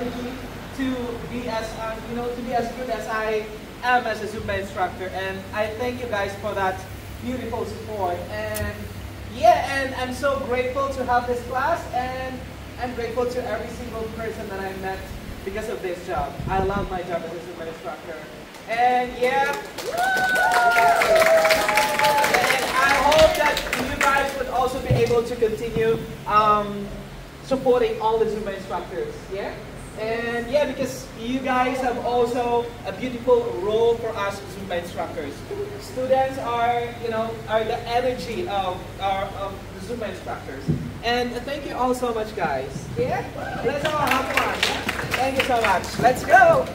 to be as uh, you know to be as good as I am as a Zumba instructor. And I thank you guys for that beautiful support. And yeah, and I'm so grateful to have this class, and I'm grateful to every single person that I met because of this job. I love my job as a Zumba instructor. And yeah, and I hope that you guys would also be able to continue um, supporting all the Zumba instructors. Yeah. Yeah, because you guys have also a beautiful role for us Zumba instructors. Students are, you know, are the energy of, our, of the Zumba instructors. And thank you all so much, guys. Yeah? Let's all have fun. Thank you so much. Let's go.